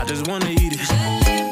I just wanna eat it.